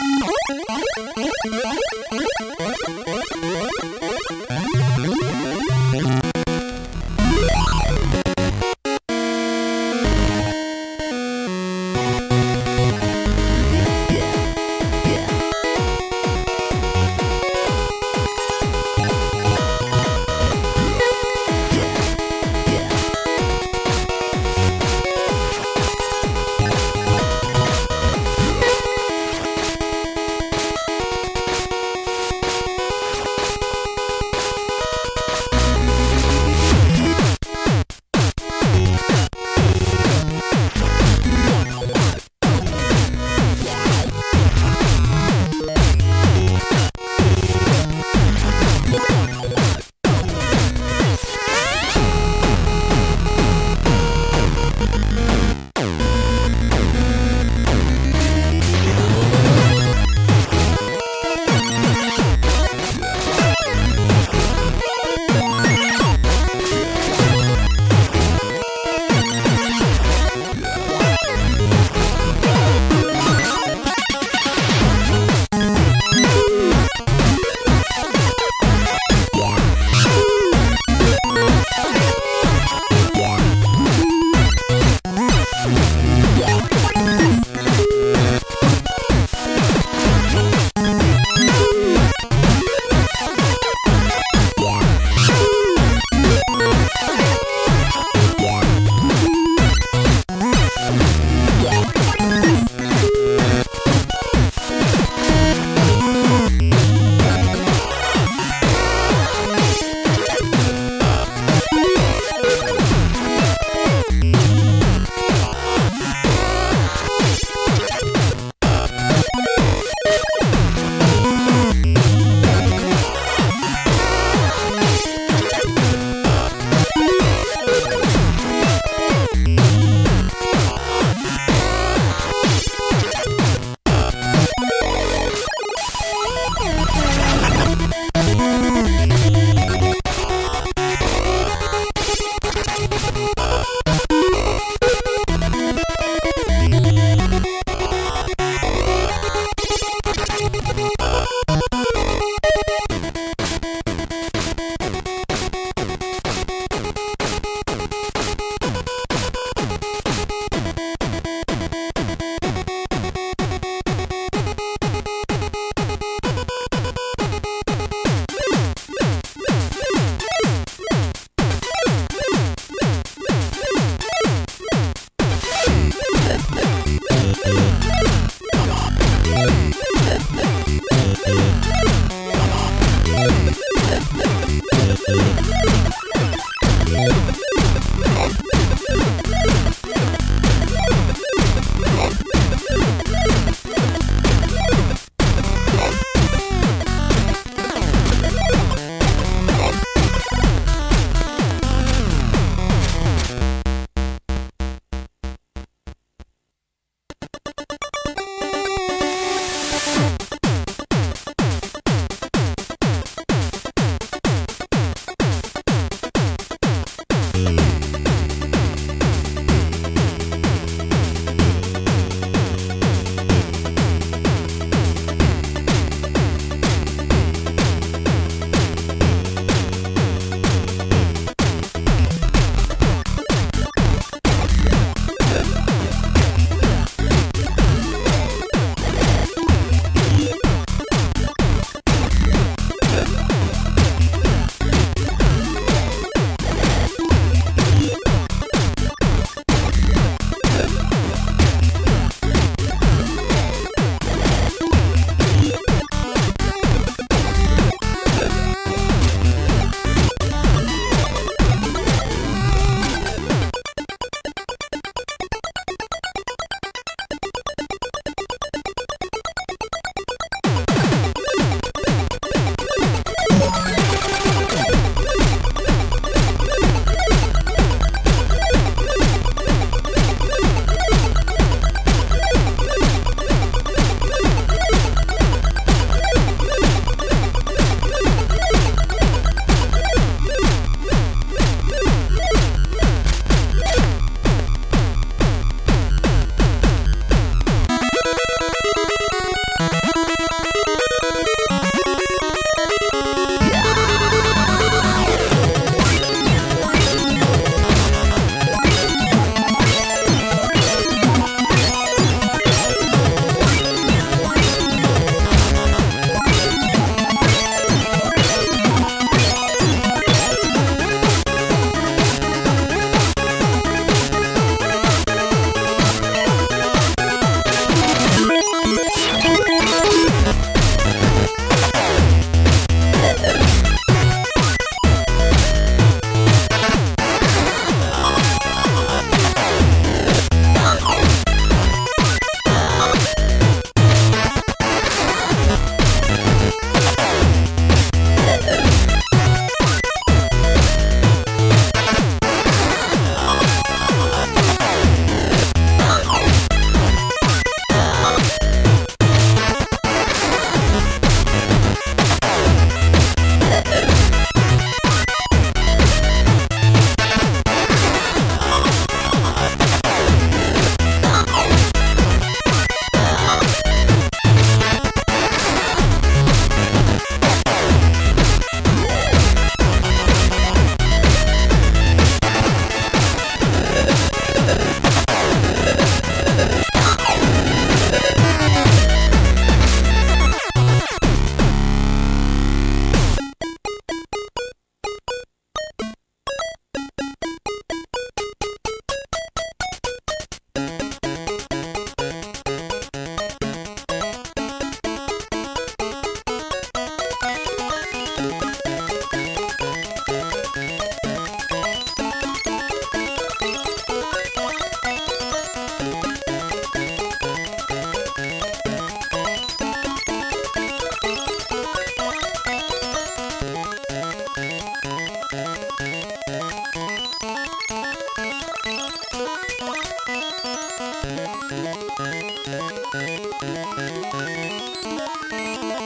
Oh, my God.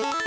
Bye.